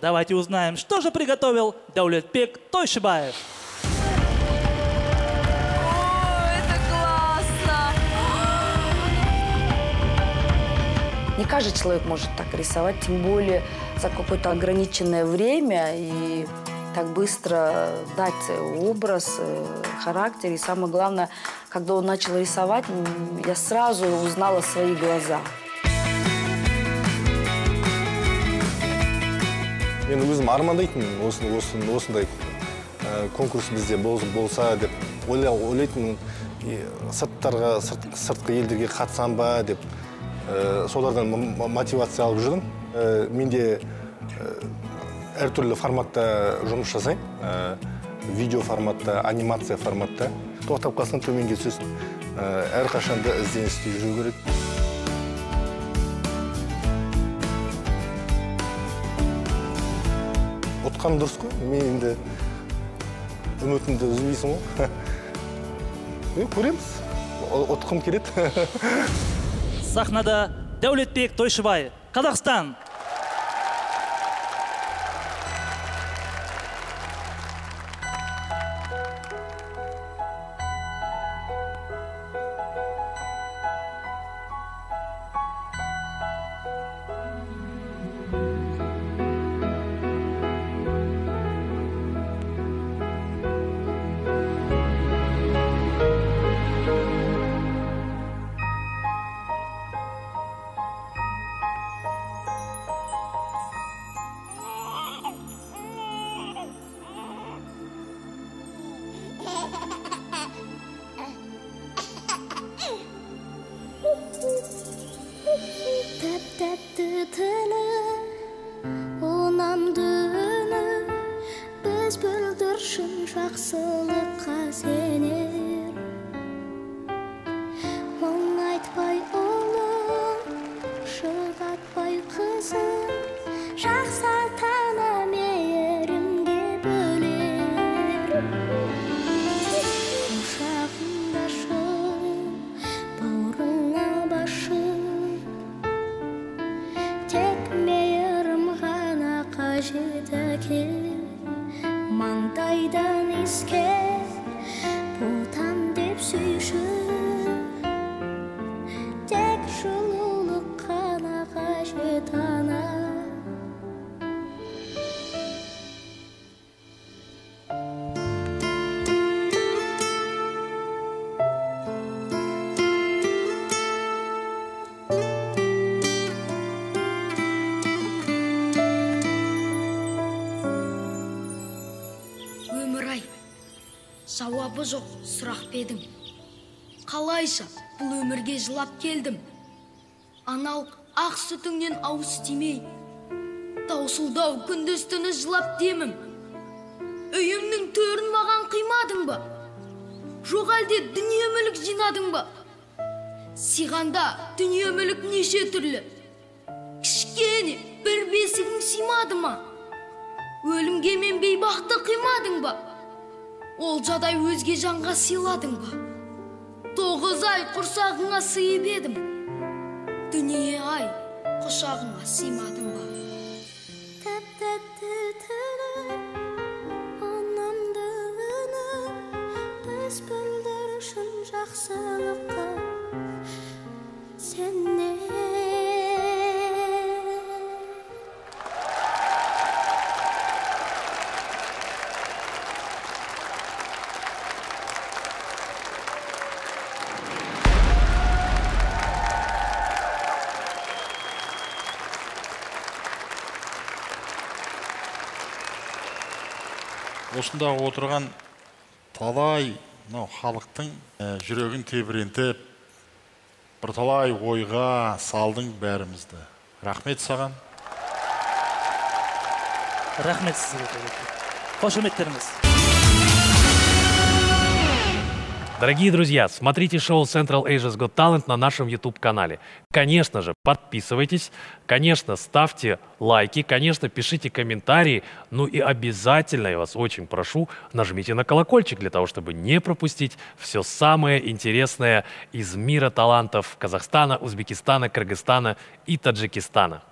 Давайте узнаем, что же приготовил Даулетбек Тойшибаев. О, это классно! Не каждый человек может так рисовать, тем более за какое-то ограниченное время и так быстро дать образ, э, характер. И самое главное, когда он начал рисовать, я сразу узнала свои глаза. Мен өзім армандайтынмын осыны осыны осындай ә, конкурс бізде бол- болса деп ойла- ойлайтынмын. Сырттарға сырт, сыртқы елдерге қатысам ба деп ә, солардан мотивация алып жүрдім. Ә, менде ә, әртүрлі форматта жұмыс жасаймын. Видео форматта анимация форматта. Тоқтап қалсаң төменге түсесің. Ә, әрқашан да ізденісте жүру керек. Ұтқан дұрыс қой. Мен енді үмітіңді үзбейсің ғой. Е көреміз. Ұтқым келеді. Сахнада Даулетбек Тойшибай, Казахстан. Тәтті тек мейірім ғана қажет екен маңдайдан иіскеп ботам деп сүйші жауабы жоқ сұрақ бедің қалайша бұл өмірге жылап келдім. Аналық ақ сүтіңнен ауыз тимей таусылдау күндіз түні жылап демім. Үйімнің төрін маған қимадың ба? Жоқ әлде дүние мүлік жинадың ба? Сиғанда дүние мүлік неше түрлі? Кішкене бір бесігің сыймады ма? Өлімге мен бейбақты қимадың ба олжадай өзге жанға сыйладың ба? Тоғыз ай құрсағыңа сыйып едім. Дүние ай құшағыңа сыймадың ба? Тәп тәтті тілі ұнамды үні біз бүлдіршін жақсылыққа сенер. Осында отырған талай мынау халықтың ә, жүрегін тебірентіп бірталай ойға салдың бәрімізді рахмет саған Рахмет сізге. Қошеметтеріңіз. Дорогие друзья, смотрите шоу Central Asia's Got Talent на нашем YouTube-канале. Конечно же, подписывайтесь, конечно, ставьте лайки, конечно, пишите комментарии, ну и обязательно, я вас очень прошу, нажмите на колокольчик для того, чтобы не пропустить все самое интересное из мира талантов Казахстана, Узбекистана, Кыргызстана и Таджикистана.